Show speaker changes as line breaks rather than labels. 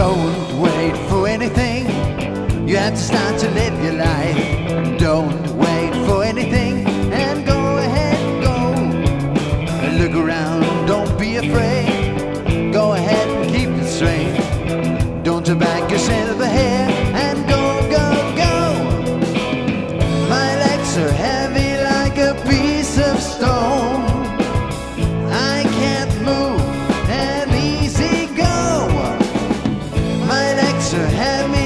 don't you have to start to live your life. Don't wait for anything and go ahead, go. Look around, don't be afraid. Go ahead and keep it straight. Don't turn back yourself ahead and go, go, go. My legs are heavy like a piece of stone. I can't move and easy go. My legs are heavy